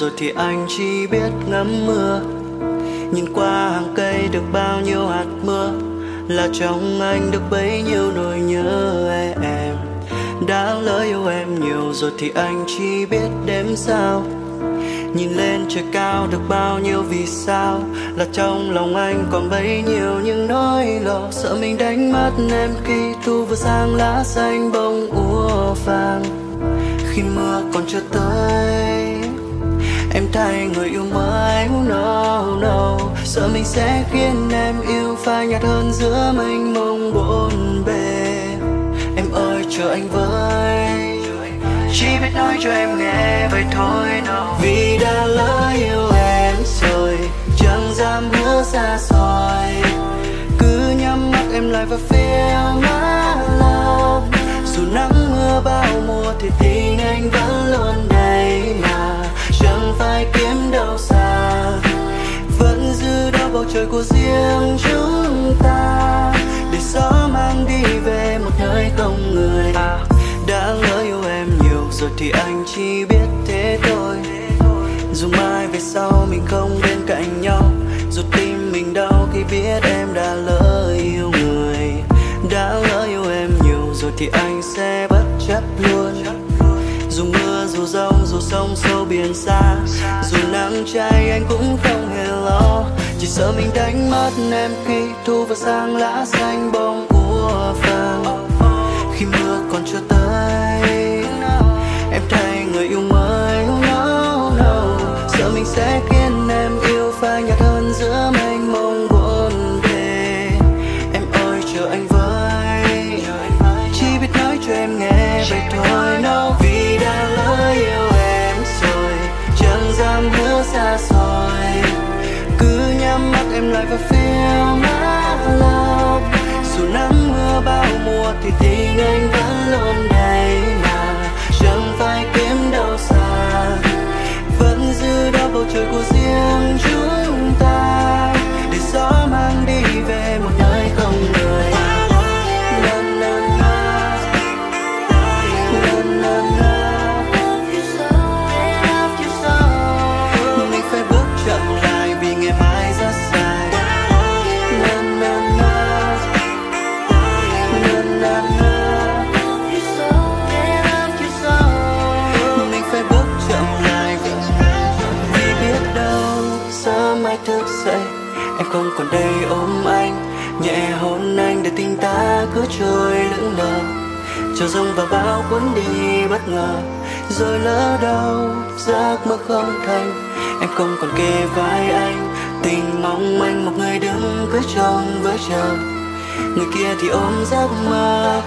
rồi thì anh chỉ biết ngắm mưa. Nhìn qua hàng cây được bao nhiêu hạt mưa, là trong anh được bấy nhiêu nỗi nhớ em. Đã lỡ yêu em nhiều rồi thì anh chỉ biết đếm sao. Nhìn lên trời cao được bao nhiêu vì sao, là trong lòng anh còn bấy nhiêu những nỗi lo. Sợ mình đánh mất em khi thu vừa sang lá xanh bông úa vàng. Khi mưa còn chưa tới em thay người yêu mãi oh no oh no. Sợ mình sẽ khiến em yêu phai nhạt hơn giữa mênh mông bộn bề. Em ơi, chờ anh với. Chỉ biết nói cho em nghe, vậy thôi no. Vì đã lỡ yêu em rồi, chẳng dám hứa xa xôi. Cứ nhắm mắt em lại và feel my love dù nắng mưa bao mùa thì tình anh vẫn ai kiếm đâu xa. Vẫn giữ đó bầu trời của riêng chúng ta. Để gió mang đi về một nơi không người à, đã lỡ yêu em nhiều rồi thì anh chỉ biết thế thôi. Dù mai về sau mình không bên cạnh nhau. Dù tim mình đau khi biết em đã lỡ yêu người. Đã lỡ yêu em nhiều rồi thì anh sẽ bất chấp luôn dù rông dù sông sâu biển xa. Dù nắng cháy anh cũng không hề lo. Chỉ sợ mình đánh mất em khi thu vào sang lá xanh bông úa vàng khi mưa còn chưa tới em thay người yêu mới. Oh, no, no. sợ mình sẽ khiến em yêu phai nhạt hơn giữa mênh mông buồn bề. Em ơi chờ anh với. Chỉ biết nói cho em nghe vậy thôi. No vì yêu em rồi, chẳng dám hứa xa xôi cứ nhắm mắt em lại và feel my love. Dù nắng mưa bao mùa thì tình anh vẫn kia thì ôm giấc mơ.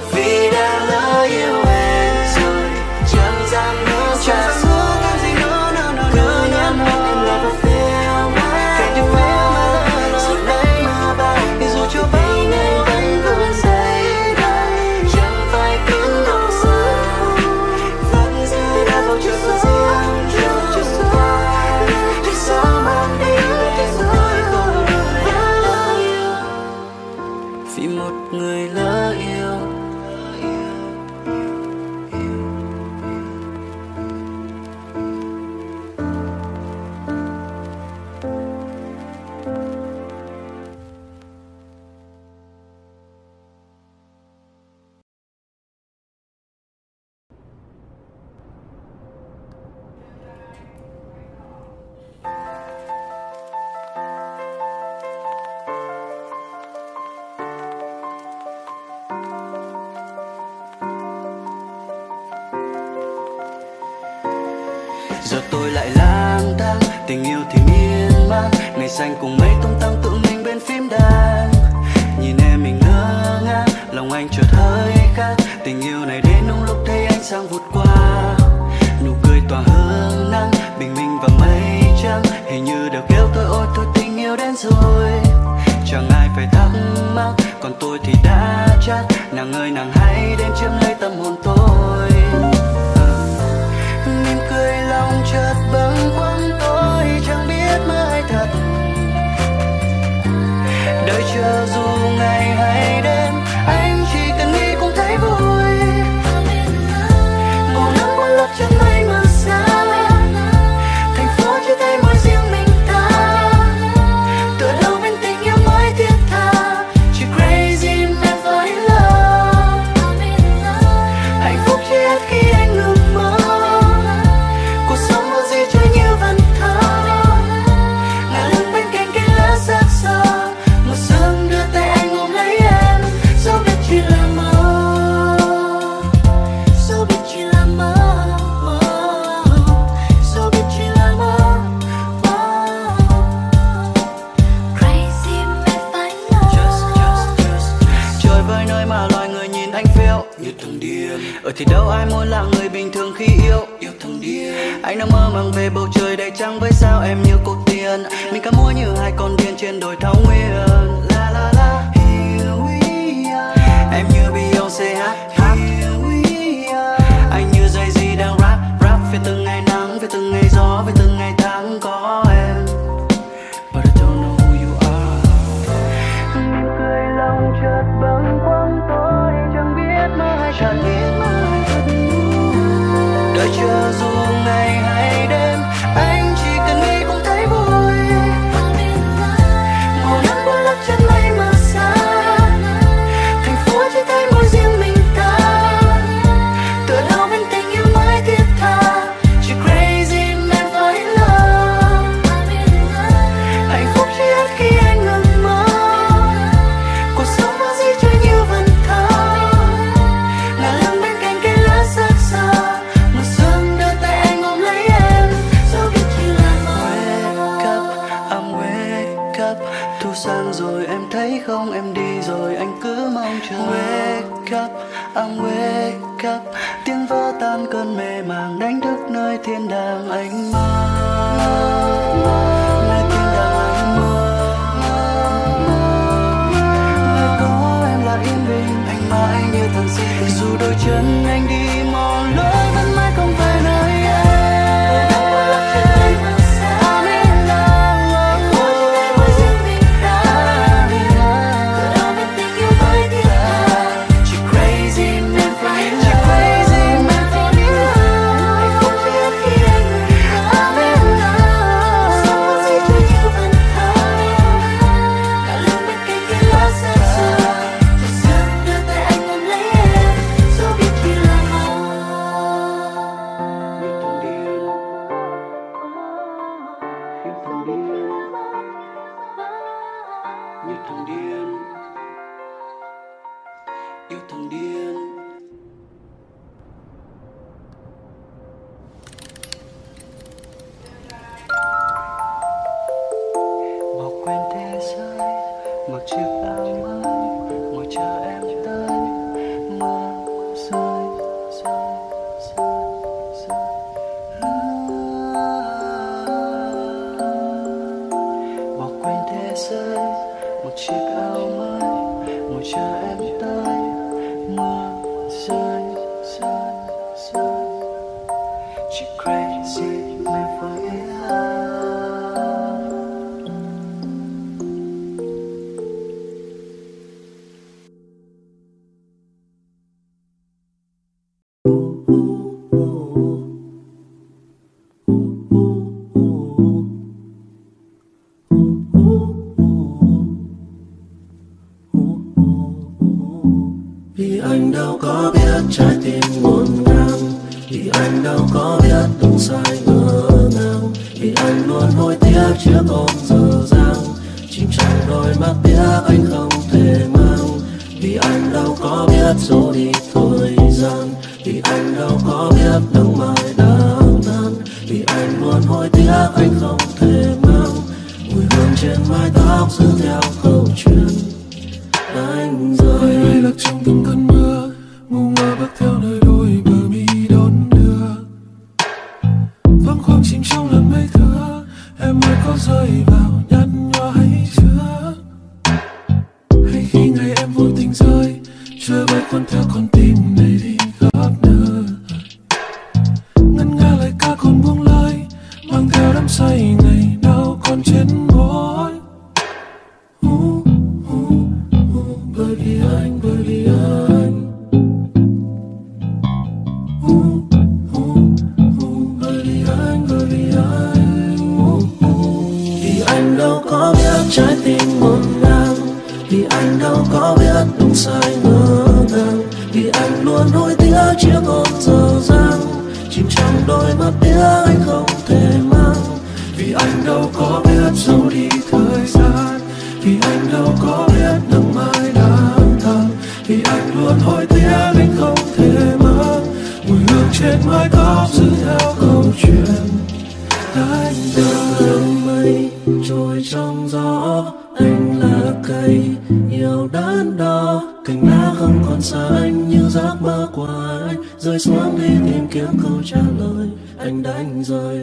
Anh rời.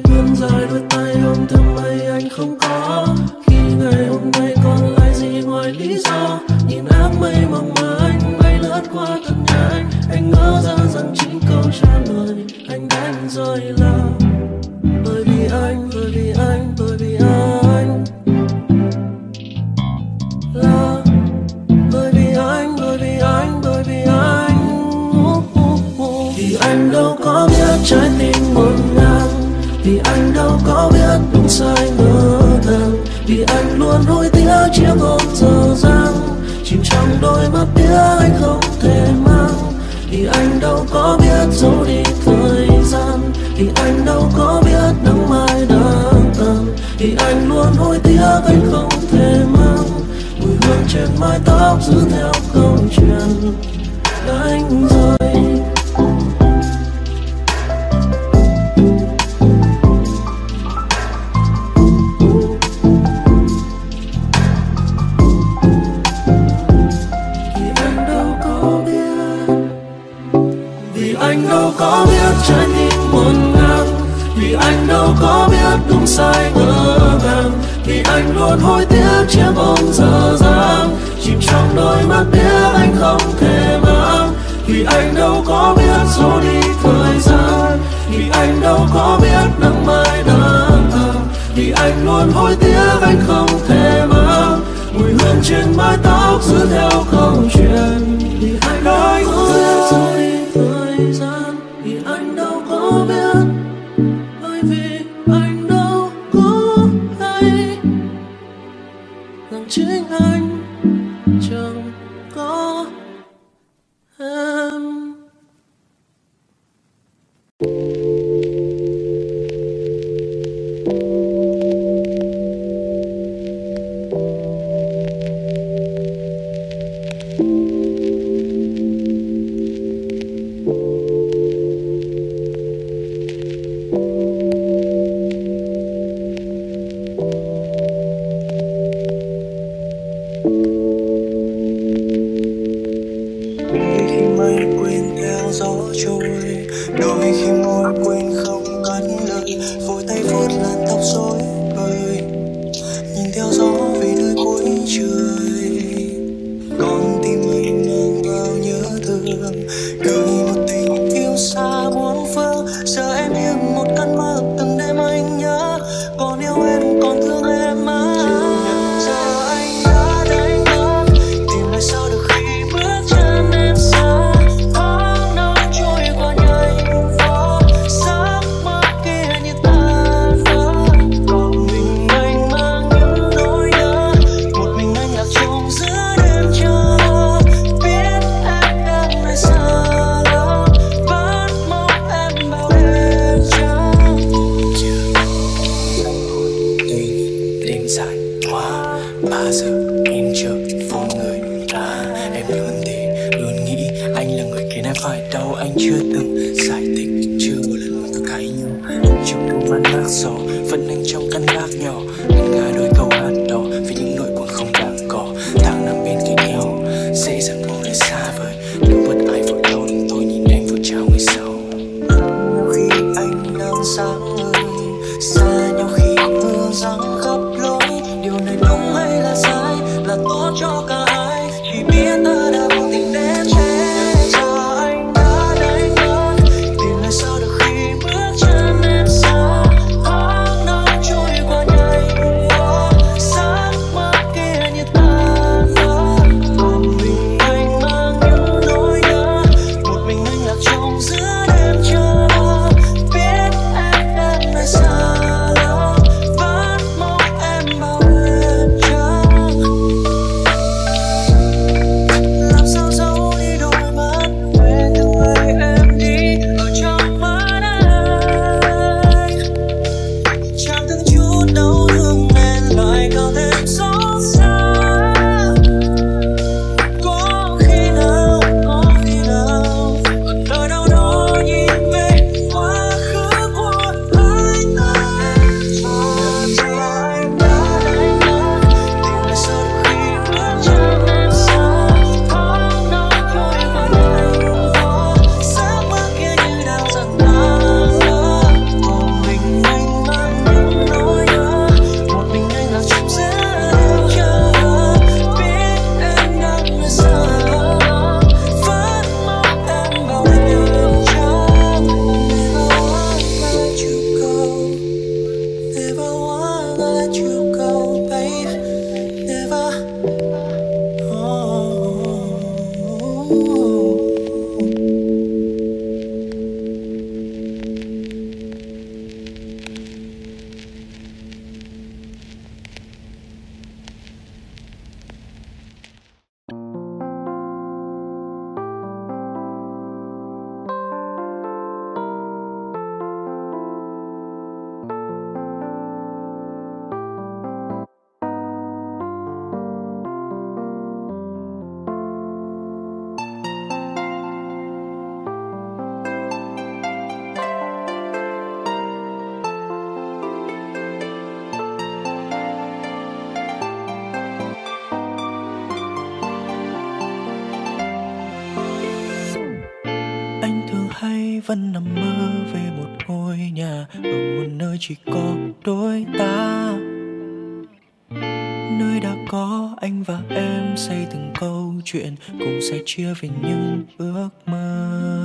về những ước mơ.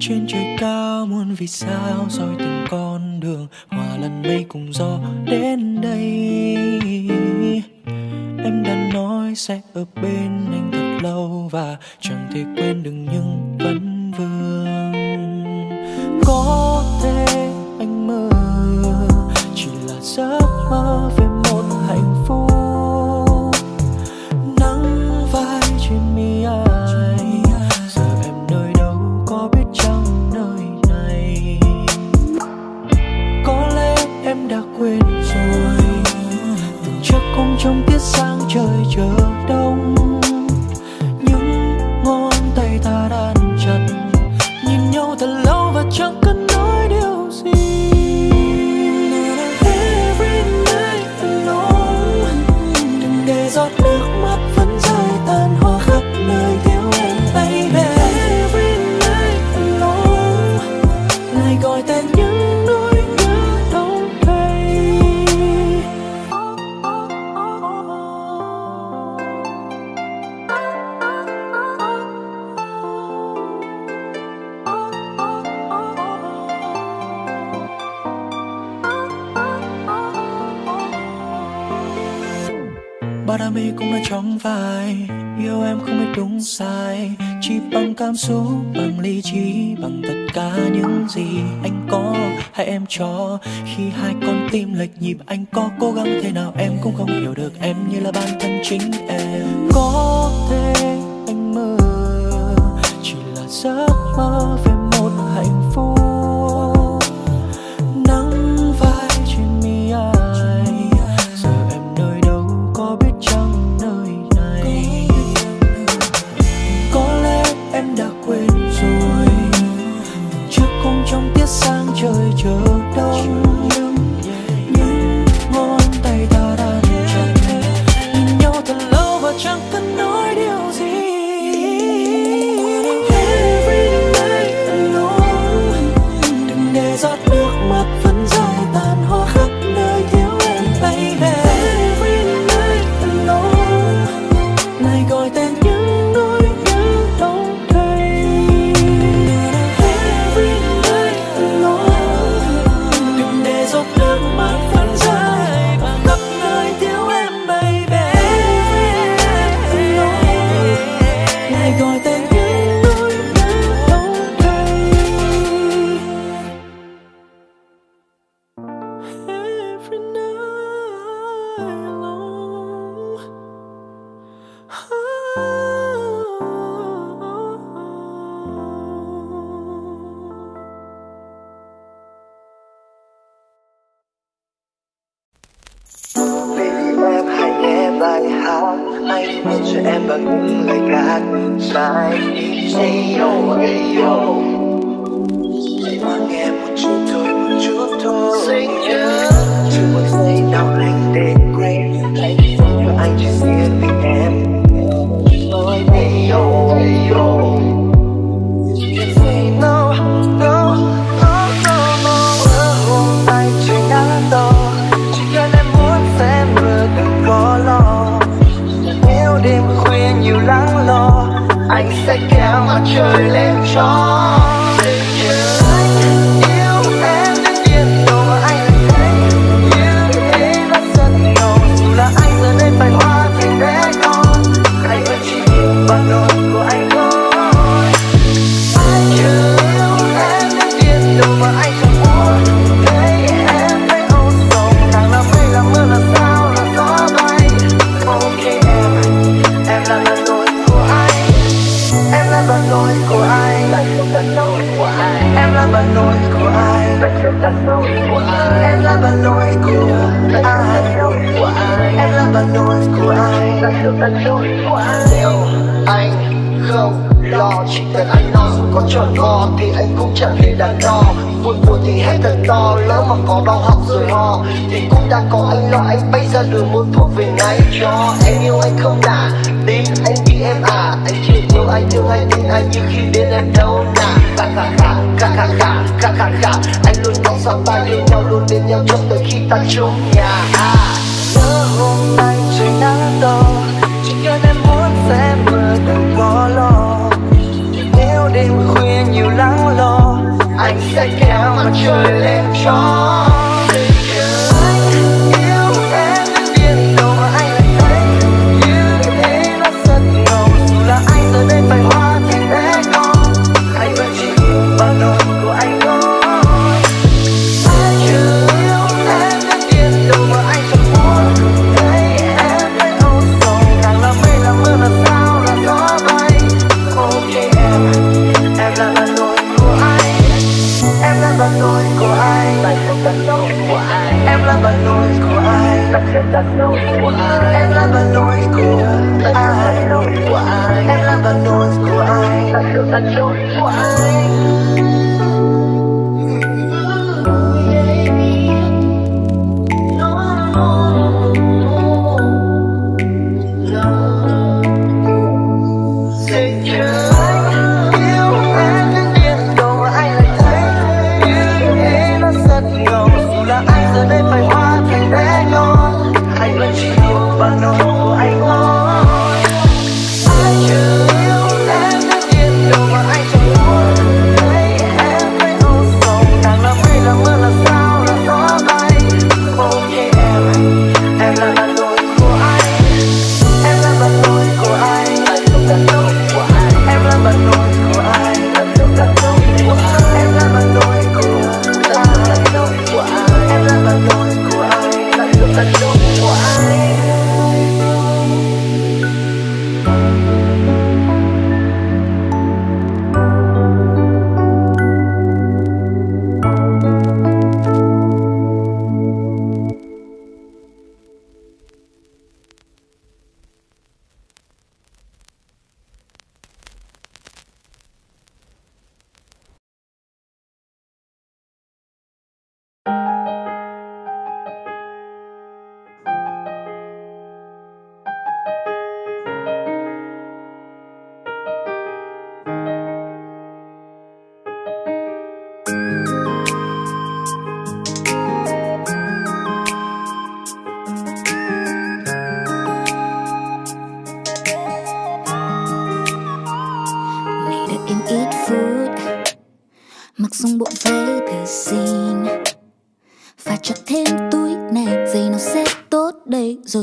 Trên trời cao muôn vì sao rồi từng con đường ba đam mê cũng đã trong vai, yêu em không biết đúng sai. Chỉ bằng cảm xúc, bằng lý trí, bằng tất cả những gì anh có hay em cho. Khi hai con tim lệch nhịp, anh có cố gắng thế nào em cũng không hiểu được. Em như là bản thân chính em. Có thể anh mơ, chỉ là giấc mơ về một hạnh phúc. người muốn thuốc về ngay cho em yêu anh không đã tin anh khi em à. Anh chỉ yêu anh thương anh tin anh như khi đến em đâu nà khà khà khà khà khà khà khà khà khà anh luôn nóng sao ta yêu nhau, luôn bên nhau cho tới khi ta chung nhà. À. Giữa hôm nay trời nắng to, chỉ cần em muốn sẽ mưa đừng có lo Nếu đêm khuya nhiều lắng lo Anh sẽ kéo mặt trời lên cho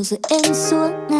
随恩，随。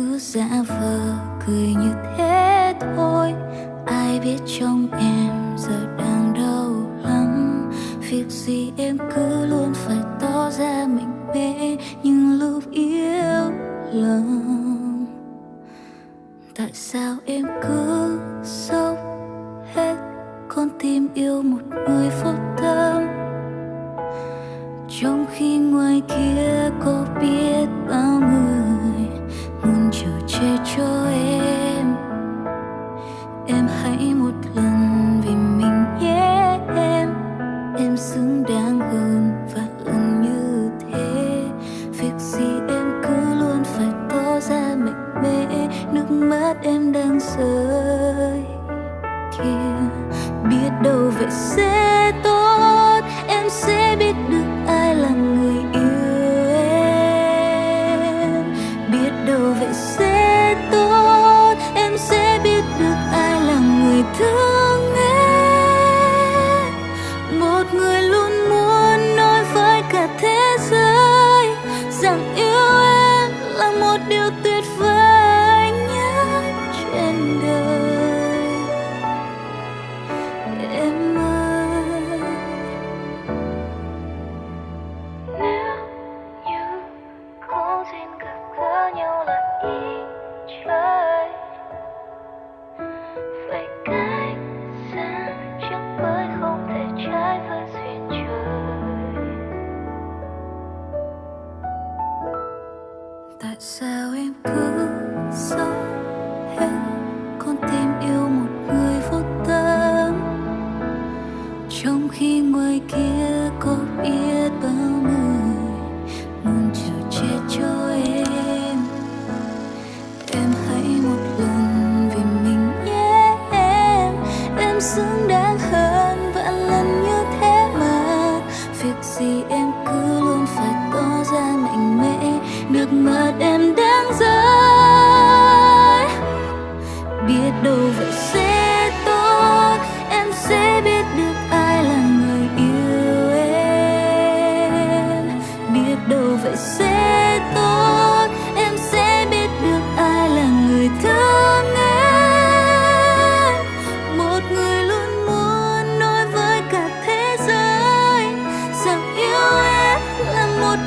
cứ giả vờ cười như thế thôi. Ai biết trong em giờ đang đau lắm. Việc gì em cứ luôn phải tỏ ra mình mẽ nhưng lúc yêu lòng tại sao em cứ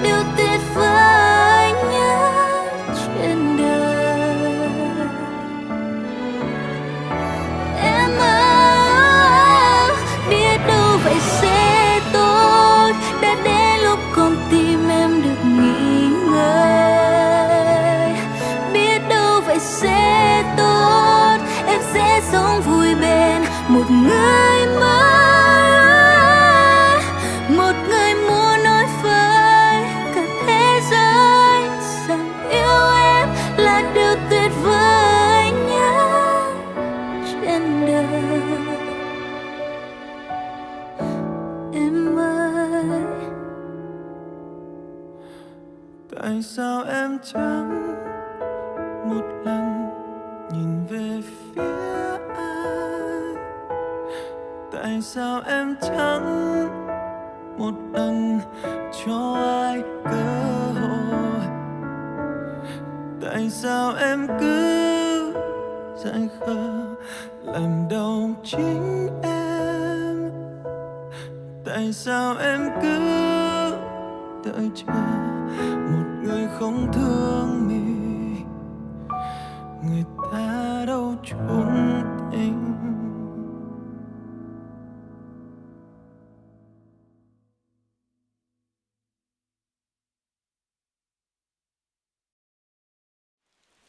留 sao em cứ đợi chờ? Một người không thương mình, người ta đâu trốn tình?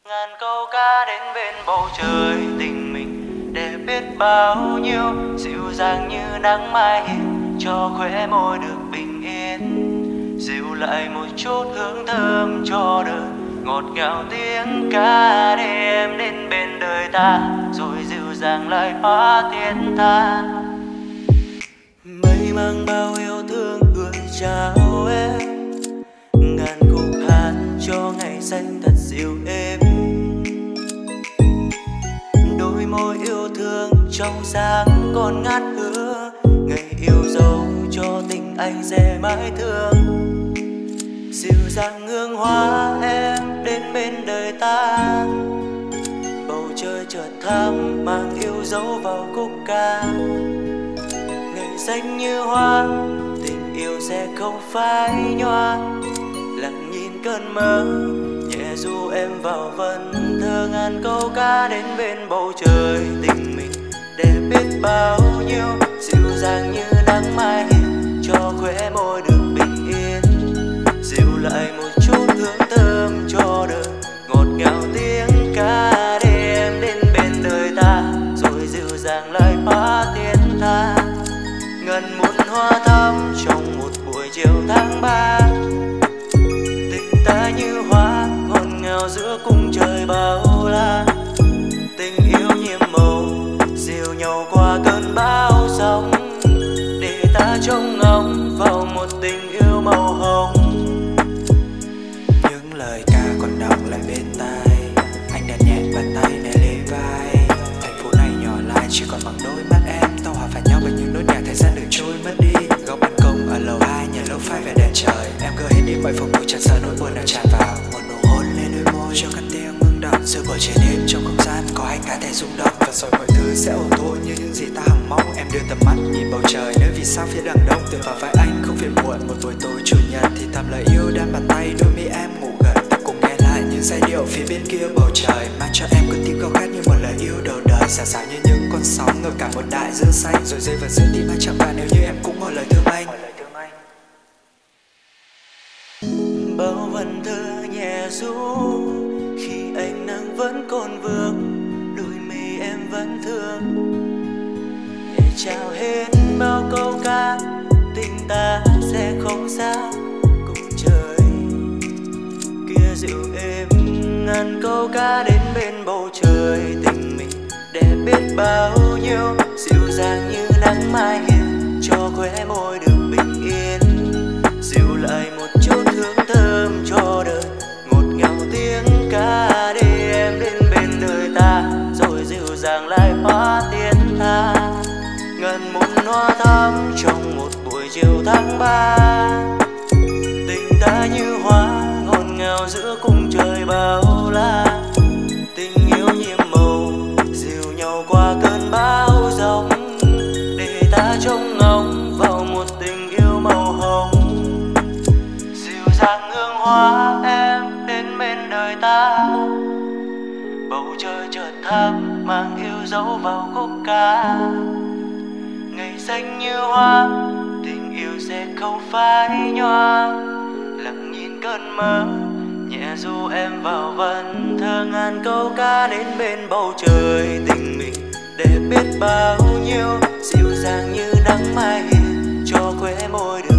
Ngàn câu ca đến bên bầu trời tình mình, để biết bao nhiêu dịu dàng như nắng mai hiền cho khóe môi được bình yên. Dịu lại một chút hương thơm cho đời. Ngọt ngào tiếng ca đêm đến bên đời ta, rồi dịu dàng lại hóa thiên tha. mây mang bao yêu thương gửi chào em. Ngàn cuộc hát cho ngày xanh thật dịu êm. Đôi môi yêu thương trong sáng còn ngát hương yêu dấu cho tình anh sẽ mãi thương. Dịu dàng hương hoa em đến bên đời ta. Bầu trời chợt thắm mang yêu dấu vào khúc ca. Ngày xanh như hoa, tình yêu sẽ không phai nhòa. Lặng nhìn cơn mơ, nhẹ du em vào vần thơ ngàn câu ca đến bên bầu trời. Tình mình để biết bao nhiêu, dịu dàng như my amor.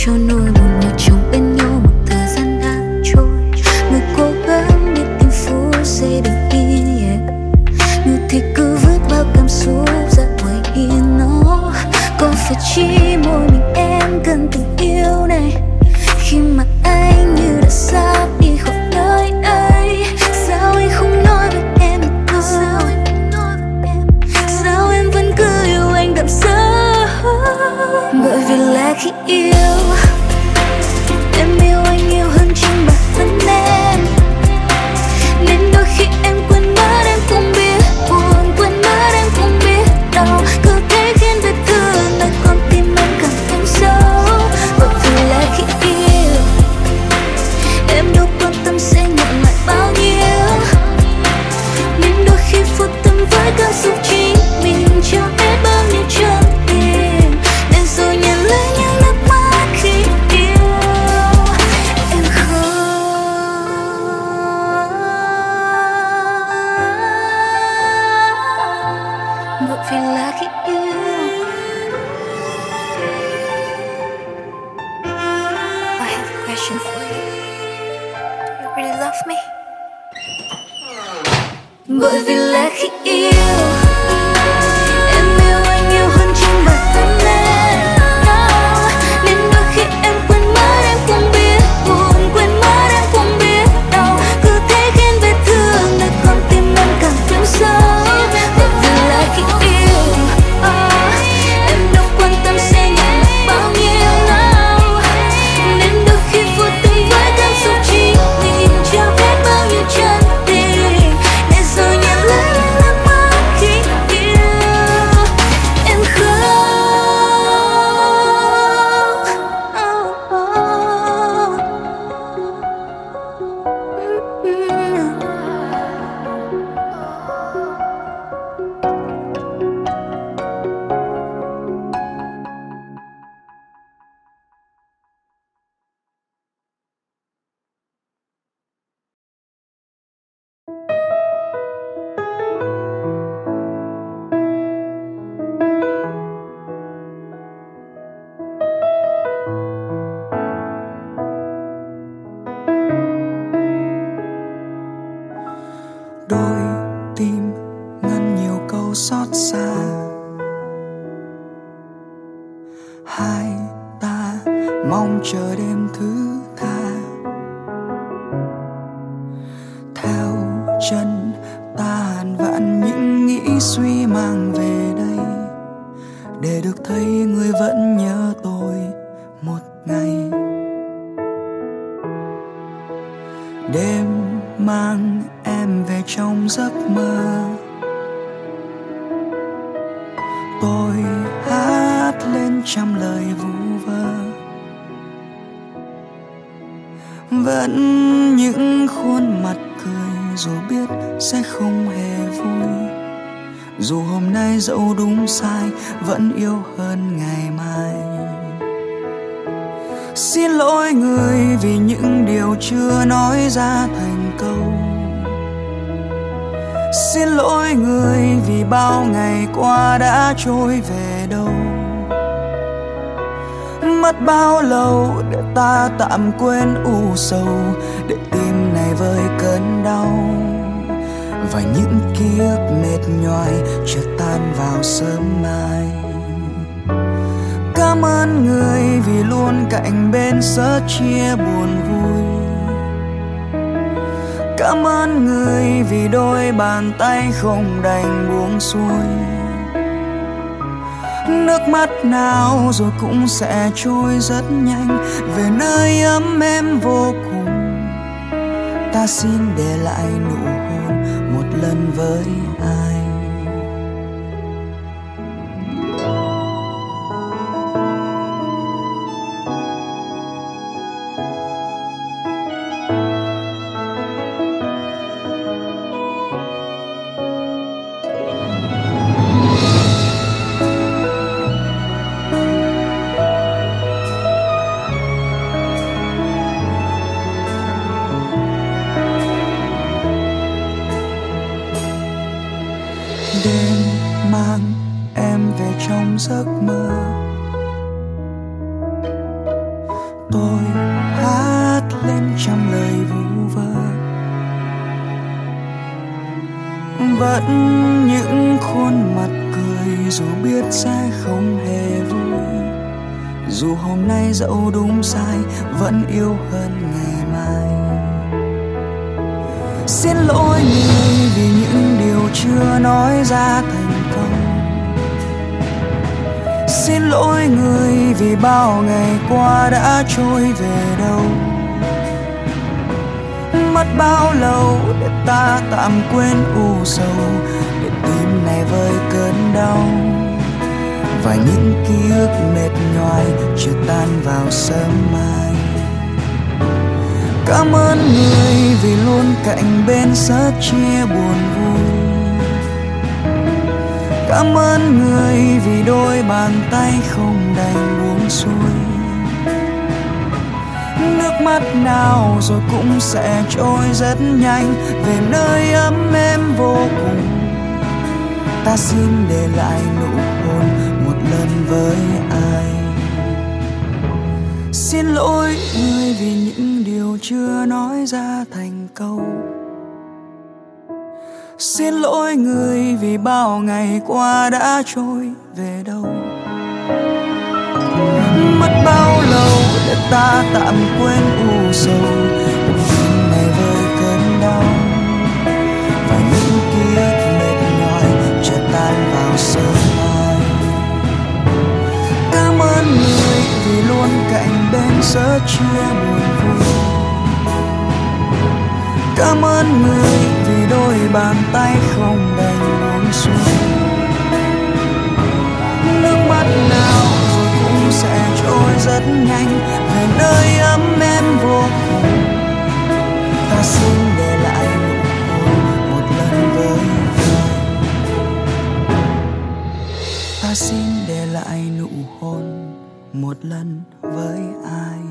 শোনো chờ đêm thứ tạm quên u sầu để tim này vơi cơn đau. Và những ký ức mệt nhoài chưa tan vào sớm mai. Cảm ơn người vì luôn cạnh bên sớ chia buồn vui. Cảm ơn người vì đôi bàn tay không đành buông xuôi nước mắt nào rồi cũng sẽ trôi rất nhanh về nơi ấm em vô cùng, ta xin để lại nụ hôn một lần với anh. Dù hôm nay dẫu đúng sai, vẫn yêu hơn ngày mai. Xin lỗi người vì những điều chưa nói ra thành công. Xin lỗi người vì bao ngày qua đã trôi về đâu. Mất bao lâu để ta tạm quên u sầu, để tim này vơi cơn đau và những ký ức mệt nhoài chưa tan vào sớm mai. Cảm ơn người vì luôn cạnh bên sớt chia buồn vui. Cảm ơn người vì đôi bàn tay không đành buông xuôi. Nước mắt nào rồi cũng sẽ trôi rất nhanh, về nơi ấm êm vô cùng. Ta xin để lại nụ với ai. Xin lỗi người vì những điều chưa nói ra thành câu. Xin lỗi người vì bao ngày qua đã trôi về đâu. Mất bao lâu để ta tạm quên u sầu. Tim này với cơn đau. Và những ký ức mệt nhòi chợt tan vào sương cảm ơn người vì luôn cạnh bên sớt chia buồn vui. Cảm ơn người vì đôi bàn tay không đành buông xuôi. Nước mắt nào rồi cũng sẽ trôi rất nhanh, về nơi ấm em vô cùng. Ta xin để lại nụ hôn một lần với ta xin để lại một lần với ai?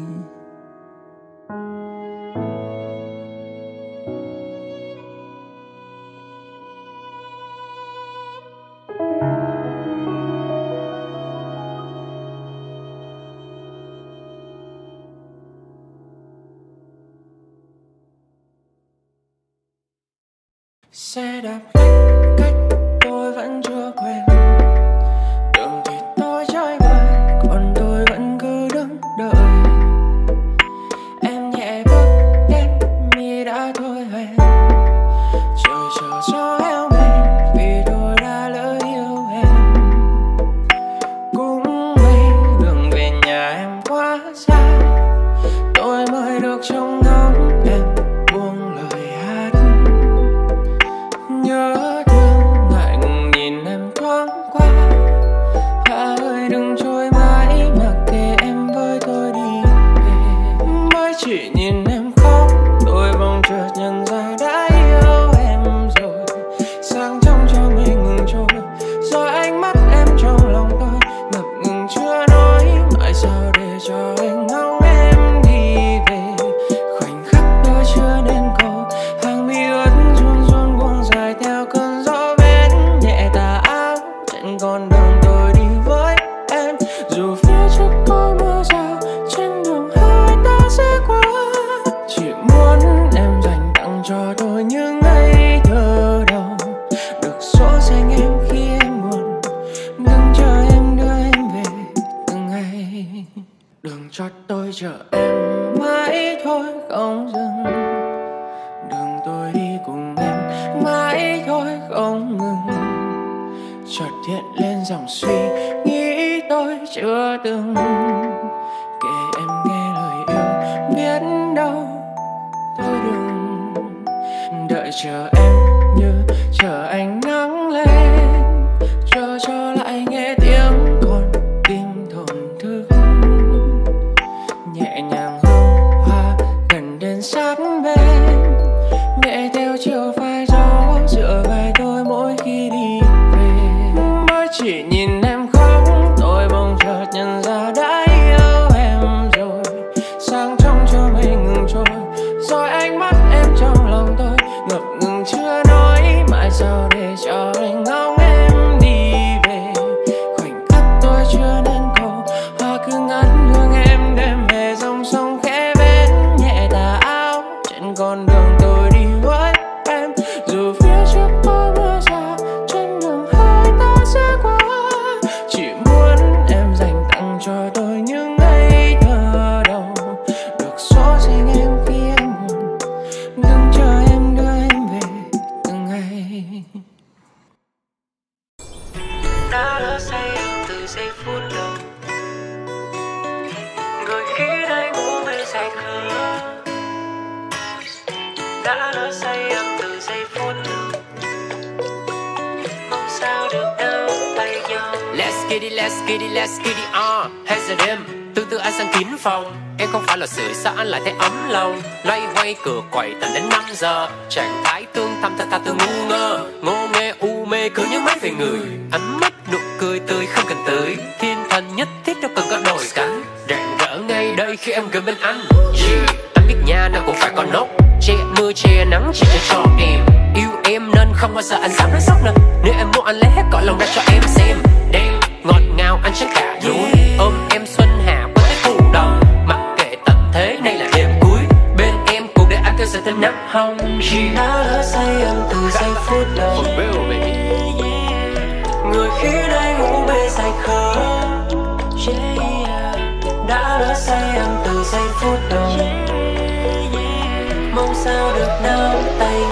Skitty let skitty let skitty ah hết giờ on Hands đêm, từ từ anh sang kín phòng. Em không phải là sưởi sao anh lại thấy ấm lòng. Loay hoay cửa quậy tận đến 5 giờ. Trạng thái tương thầm thật thật tương ngu ngơ. Ngô nghe u mê cứ nhớ mãi về người. Ánh mắt nụ cười tươi không cần tới. Thiên thần nhất thiết đâu cần có đổi cánh Rạng rỡ ngay đây khi em gần bên anh. Yeah. Anh biết nhà nào cũng phải có nốt. Che mưa che nắng chỉ để cho em. Yêu em nên không bao giờ anh dám nói sốc nữa. Nếu em muốn anh lấy hết cõi lòng ra cho em xem ngào anh chắc cả núi Ôm em xuân hạ qua tới phủ đầu Mặc kệ tận thế này là đêm cuối. Bên em cuộc để anh cứ sẽ thêm nắng hồng Chỉ đã lỡ say em từ giây phút đầu. Người khi đây ngủ mê say khờ Yeah, đã lỡ say em từ giây phút đầu. Mong sao được nắm tay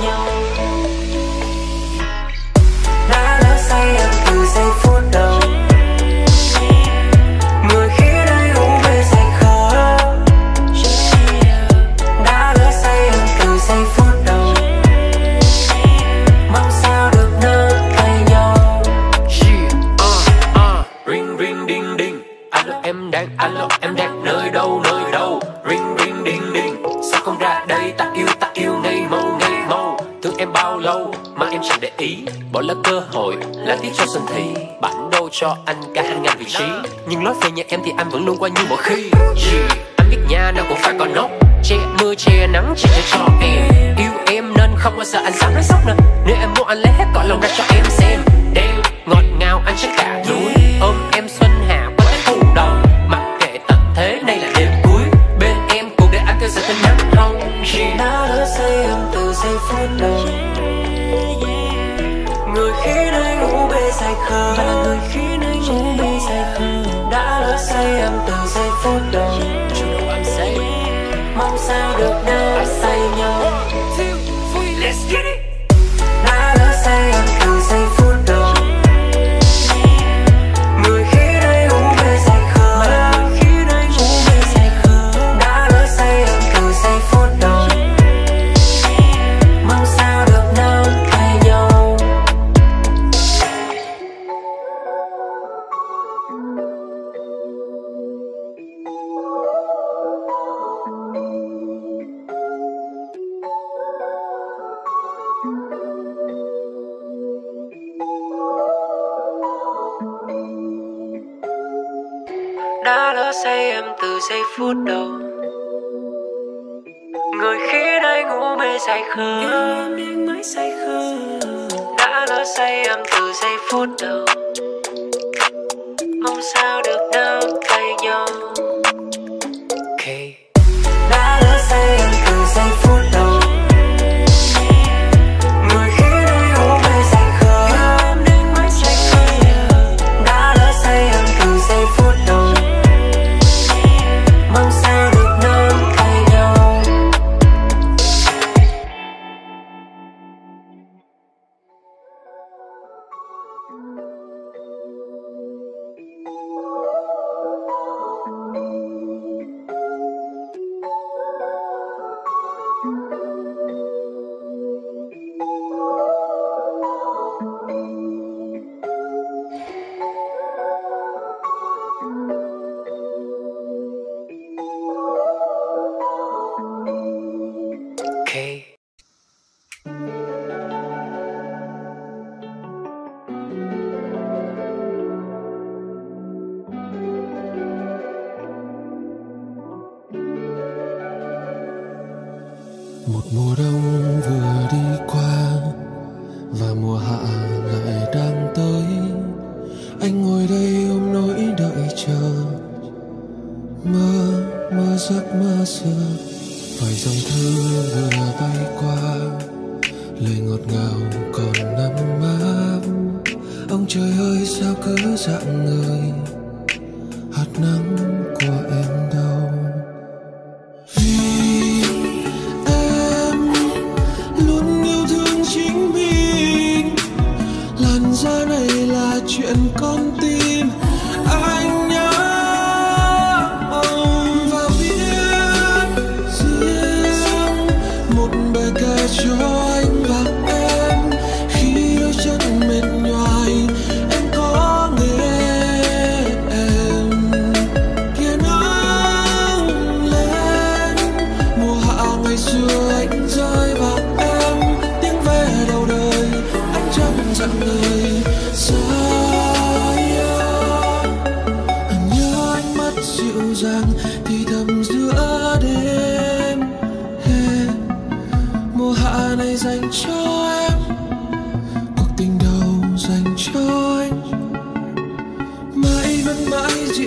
lỡ cơ hội, là tiết cho sân thị Bản đâu cho anh cả hàng ngàn vị trí. Nhưng nói về nhà em thì anh vẫn luôn qua như mọi khi. Yeah. Anh biết nhà nào cũng phải có nốt. Che mưa che nắng chỉ để cho em. Yêu em nên không bao giờ anh dám nói sốc nè Nếu em muốn anh lấy hết cõi lòng ra cho em xem. Đêm ngọt ngào anh sẽ cả núi Ôm đã lỡ say em từ giây phút đầu. Người khi đây ngủ mê say khờ. Mãi say khờ đã lỡ say em từ giây phút đầu. Mong sao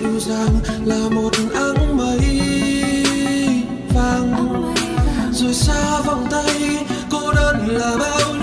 dịu dàng là một áng mây vàng. Rồi xa vòng tay, cô đơn là bao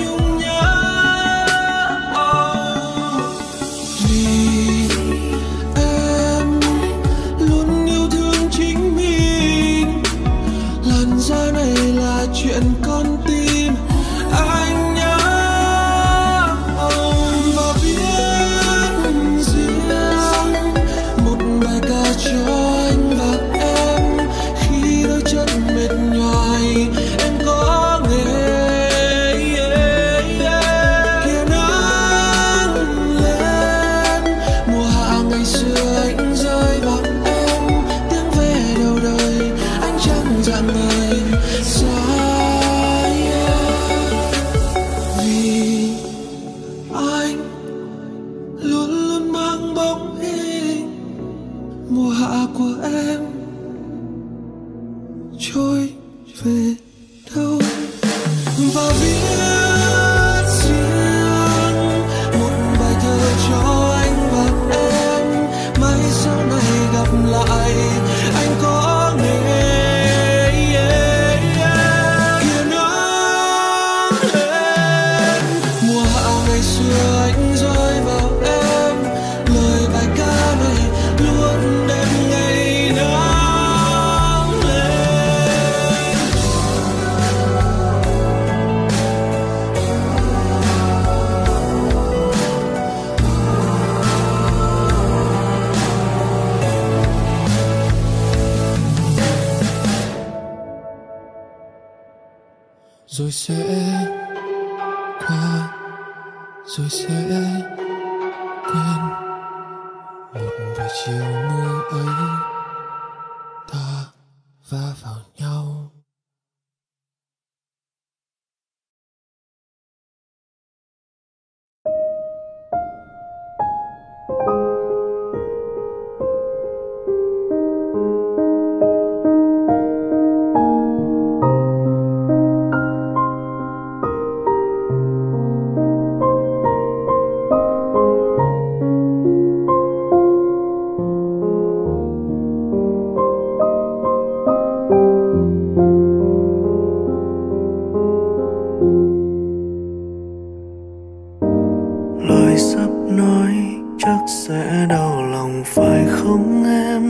sẽ đau lòng, phải không em?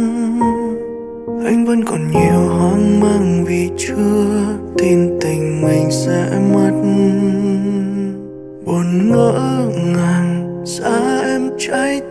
Anh vẫn còn nhiều hoang mang vì chưa tin tình mình sẽ mất. Buồn ngỡ ngàng, xa em trái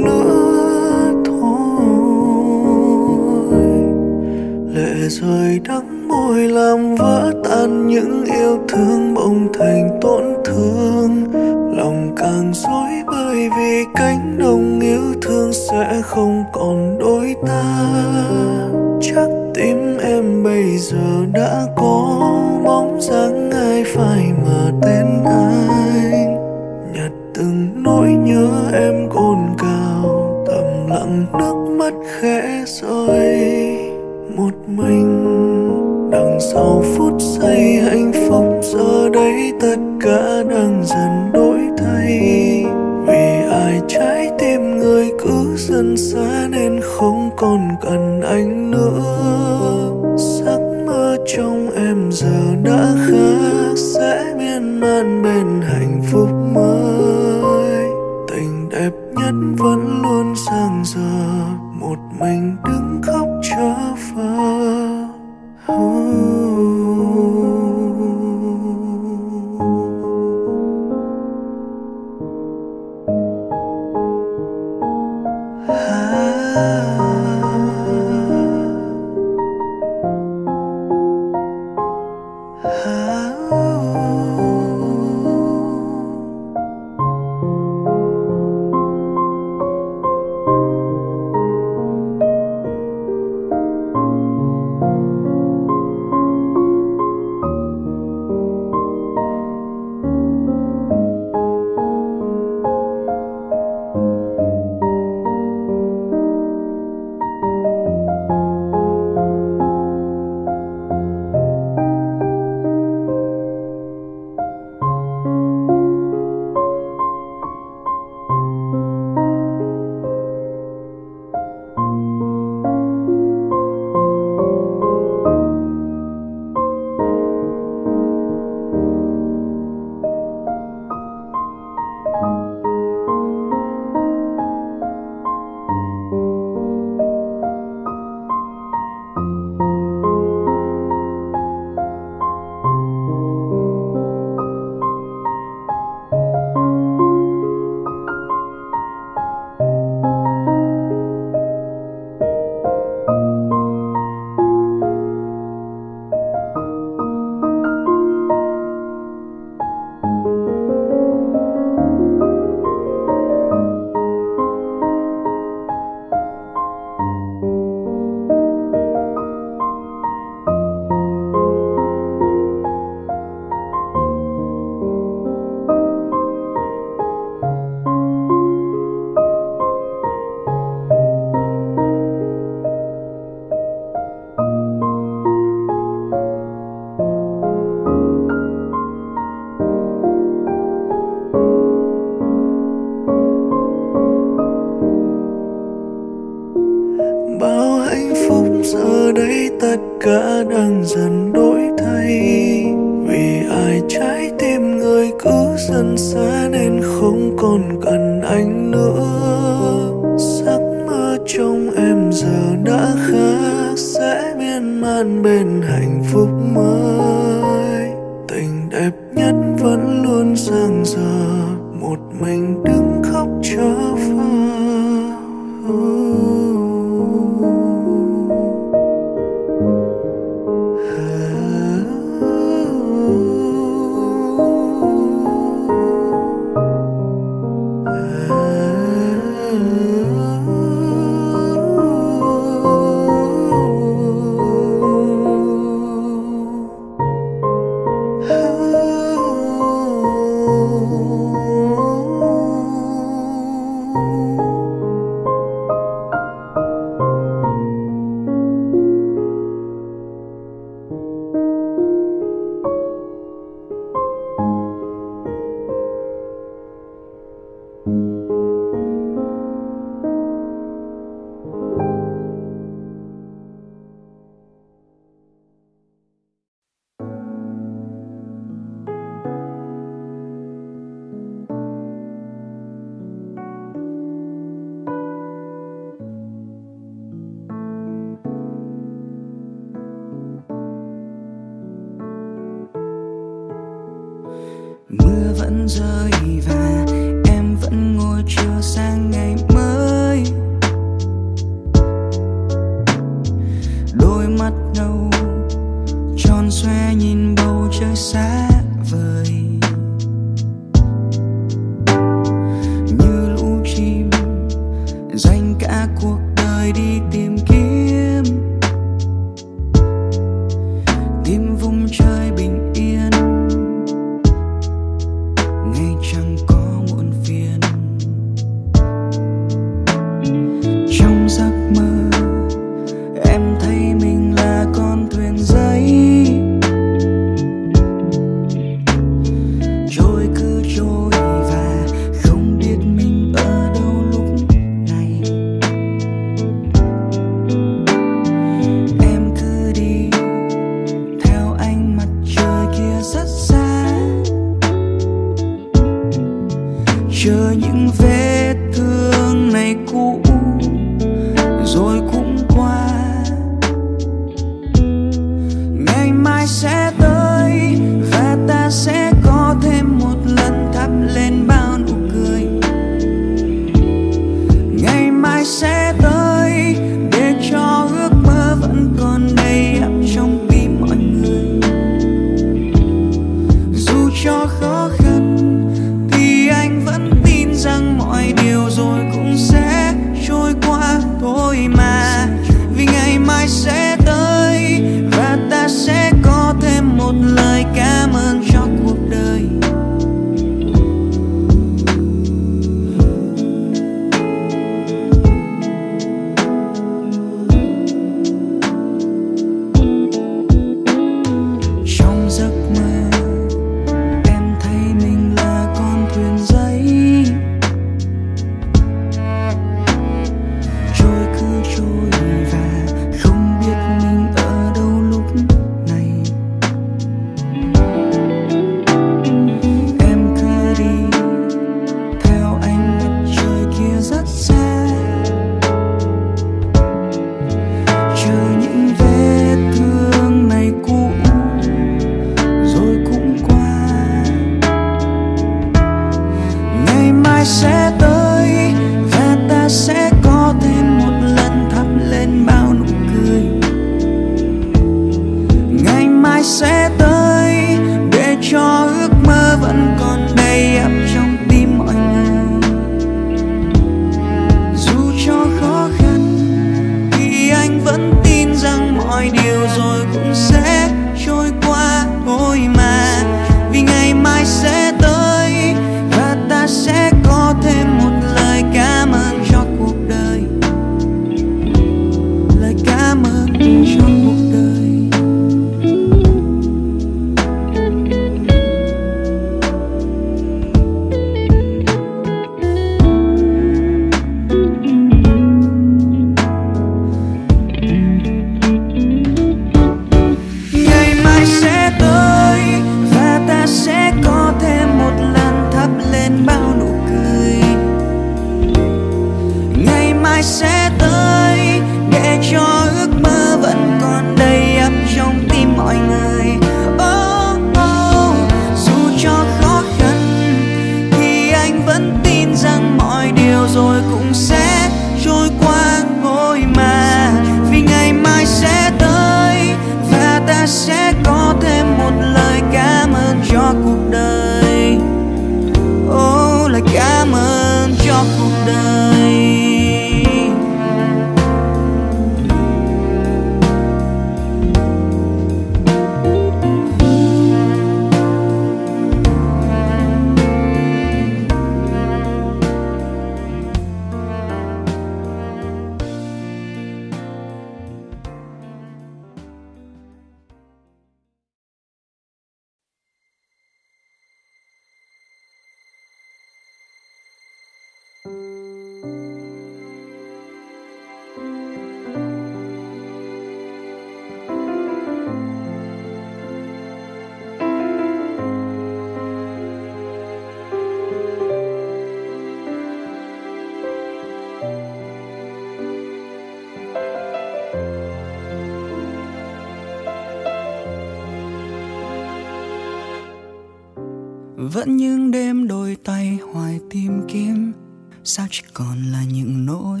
chỉ còn là những nỗi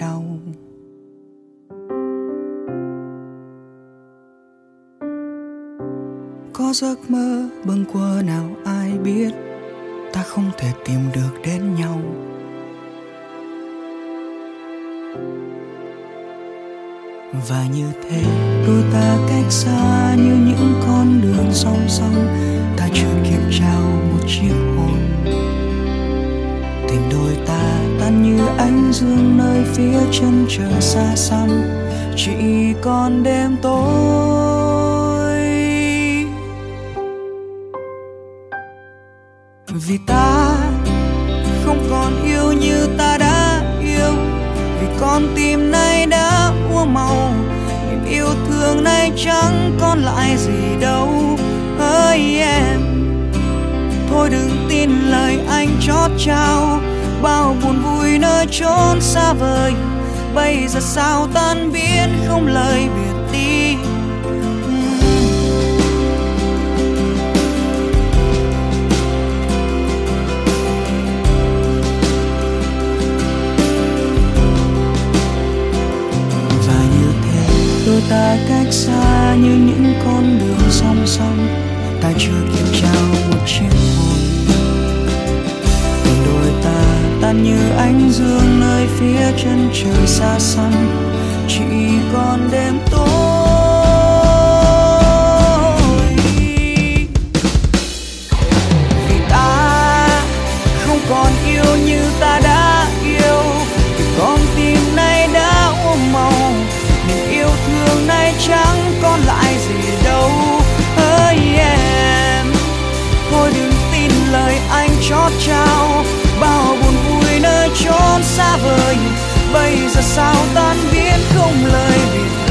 đau. Có giấc mơ bâng quơ nào ai biết, ta không thể tìm được đến nhau. Và như thế, đôi ta cách xa như những con đường song song, ta chưa kịp trao một chiếc hôn ánh dương nơi phía chân trời xa xăm, chỉ còn đêm tối. Vì ta không còn yêu như ta đã yêu, vì con tim nay đã úa màu, niềm yêu thương nay chẳng còn lại gì đâu. Ơi em, thôi đừng tin lời anh chót trao bao buồn vui nơi chốn xa vời. Bây giờ sao tan biến không lời biệt đi và như thế, đôi ta cách xa như những con đường song song. Ta chưa kịp trao tan như ánh dương nơi phía chân trời xa xăm. Chỉ còn đêm tối. Vì ta không còn yêu như ta đã yêu. Vì con tim này đã ôm màu. Niềm yêu thương này chẳng còn lại gì đâu. Ơi em, thôi đừng tin lời anh chót trao bao buồn chốn xa vời. Bây giờ sao tan biến không lời biệt?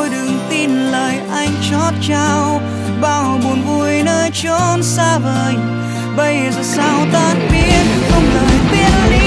Thôi đừng tin lời anh chót trao bao buồn vui nơi chốn xa vời bây giờ sao tan biến không lời biết lý?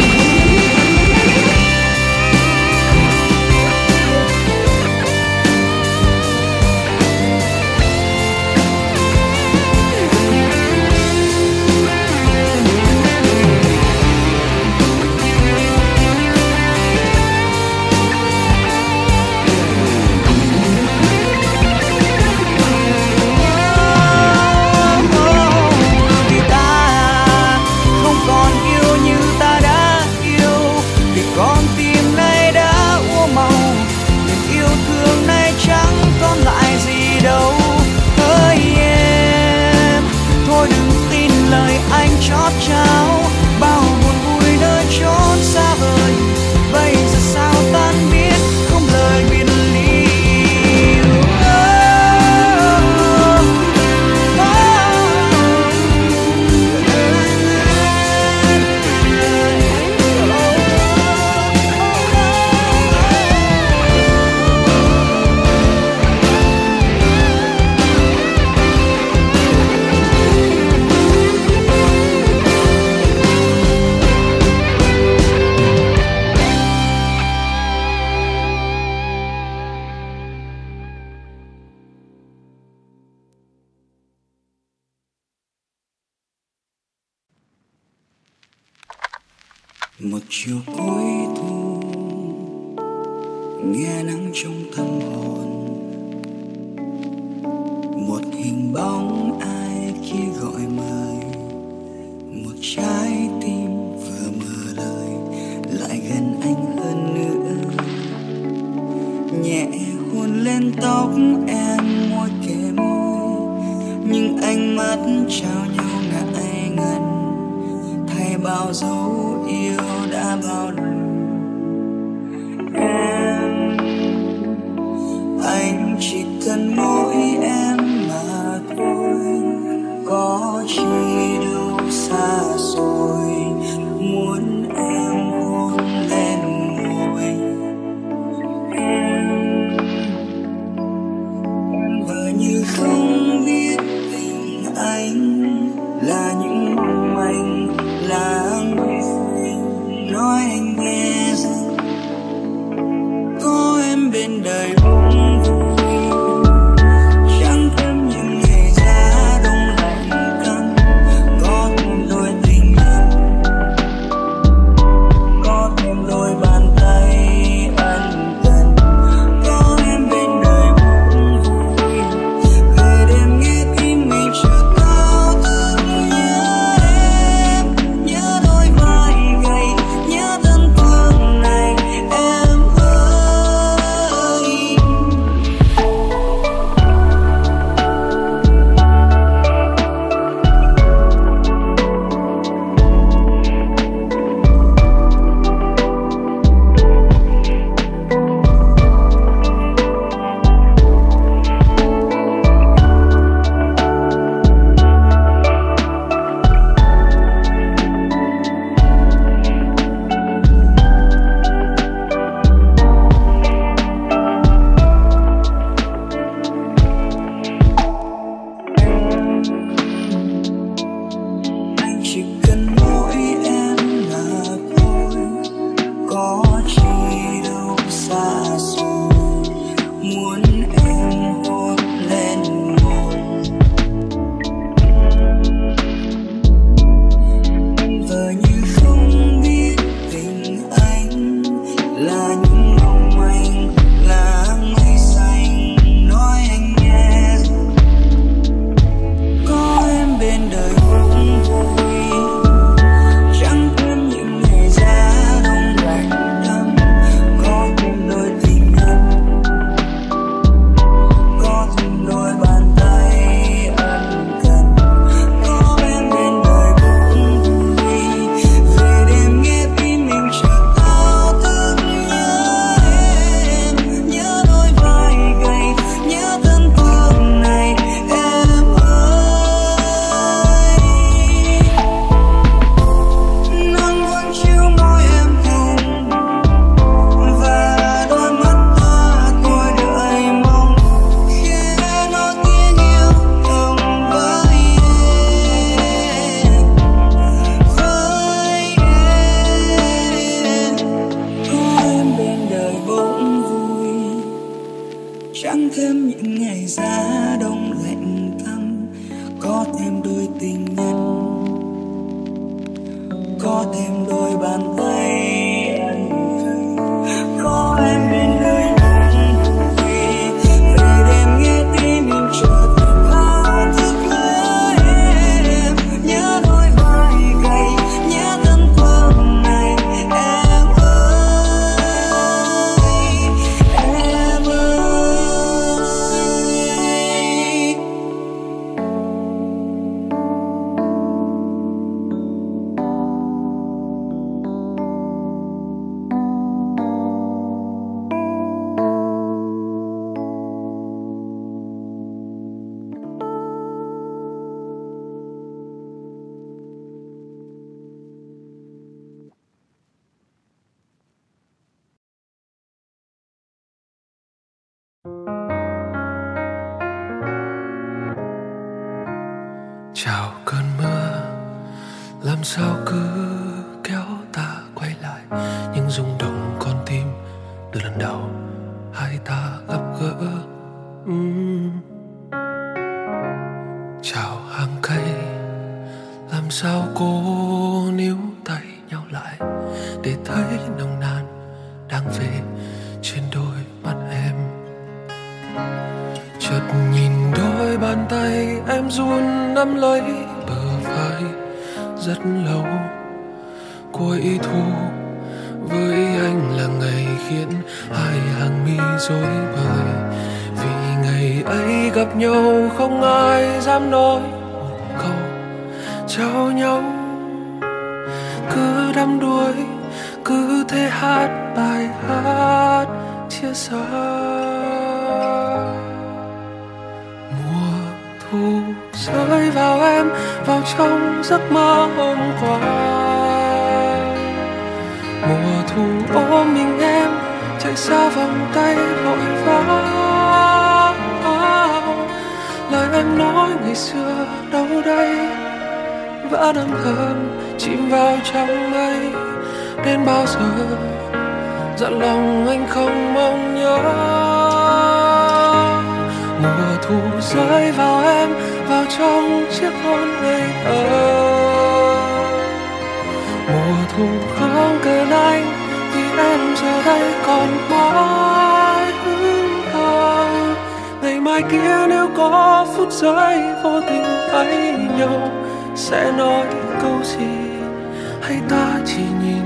Chỉ nhìn.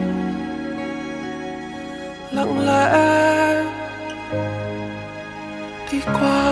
Lặng lẽ đi qua.